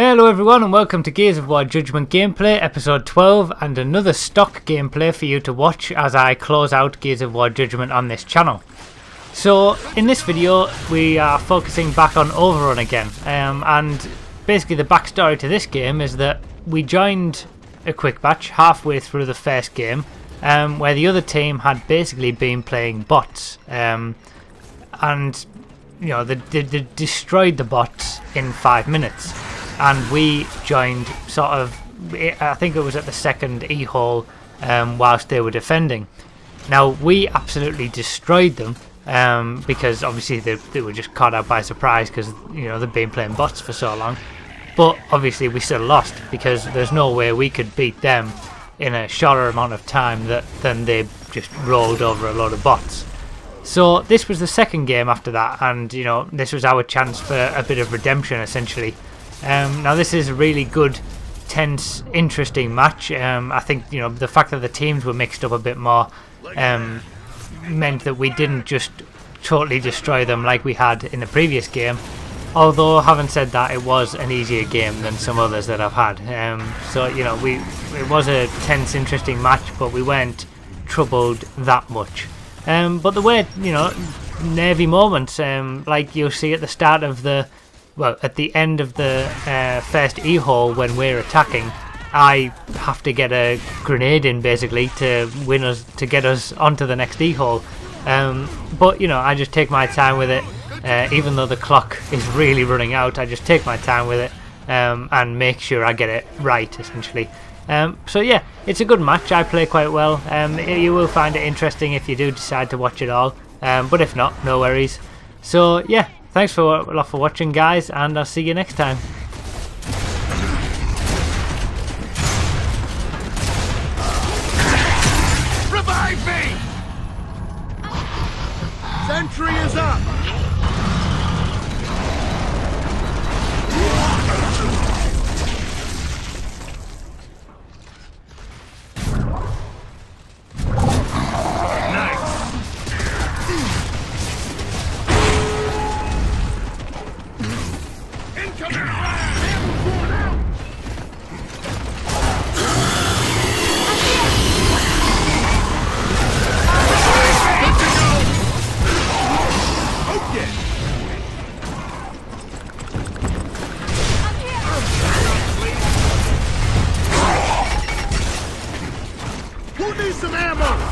Hello everyone and welcome to Gears of War Judgment Gameplay episode 12 and another stock gameplay for you to watch as I close out Gears of War Judgment on this channel. So in this video we are focusing back on Overrun again um, and basically the backstory to this game is that we joined a quick batch halfway through the first game um, where the other team had basically been playing bots um, and you know they, they, they destroyed the bots in five minutes and we joined sort of I think it was at the second E hole um, whilst they were defending. Now we absolutely destroyed them um, because obviously they, they were just caught out by surprise because you know they've been playing bots for so long. But obviously we still lost because there's no way we could beat them in a shorter amount of time that than they just rolled over a load of bots. So this was the second game after that, and you know this was our chance for a bit of redemption essentially. Um, now this is a really good, tense, interesting match. Um, I think you know the fact that the teams were mixed up a bit more um, meant that we didn't just totally destroy them like we had in the previous game. Although, having said that, it was an easier game than some others that I've had. Um, so you know, we it was a tense, interesting match, but we weren't troubled that much. Um, but the way you know, nervy moments, um, like you'll see at the start of the well, at the end of the uh, first E-hole when we're attacking, I have to get a grenade in basically to win us to get us onto the next E-hole. Um, but you know, I just take my time with it. Uh, even though the clock is really running out, I just take my time with it um, and make sure I get it right, essentially. Um, so yeah, it's a good match. I play quite well. Um, you will find it interesting if you do decide to watch it all. Um, but if not, no worries. So yeah, Thanks for a lot for watching, guys, and I'll see you next time. To go!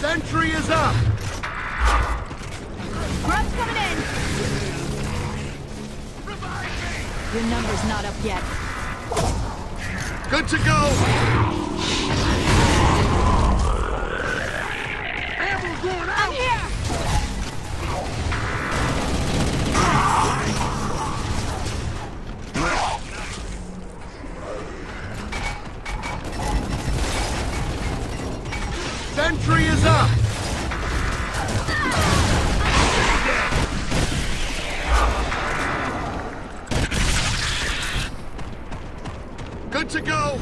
Sentry is up! Grub's coming in! Your number's not up yet. Good to go! I'm here! Sentry is up! Good to go!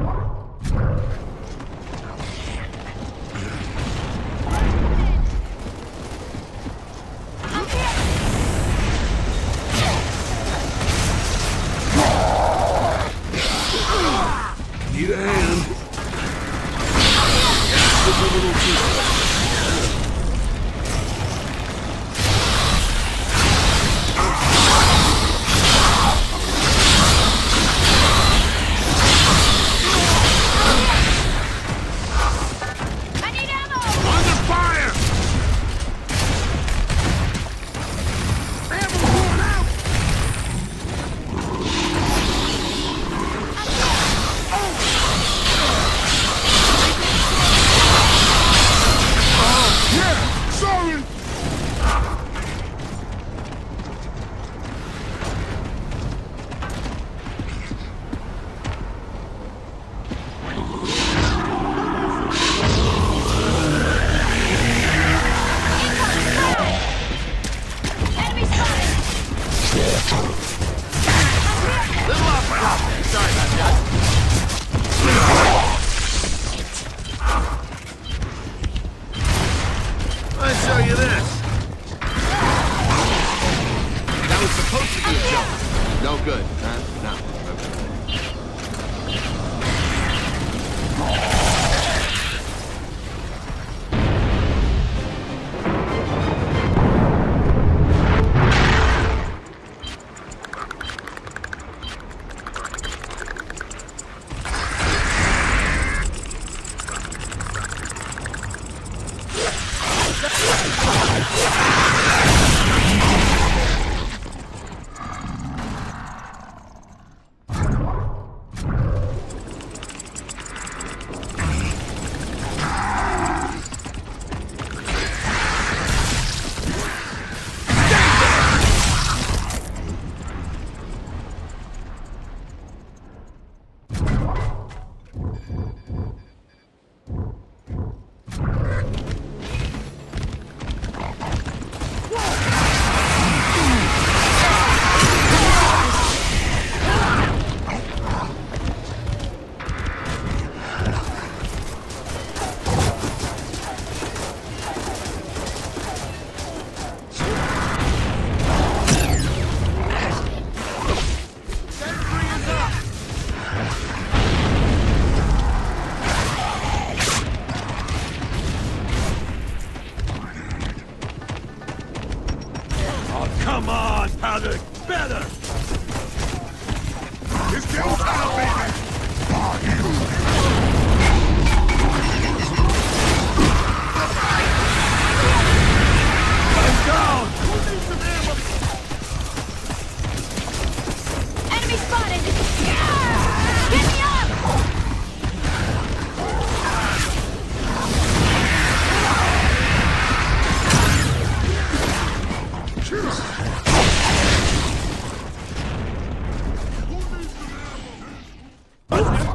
Wow. Louder, better. It's go time, baby. I'm down. Who some ammo? Enemy spotted! Look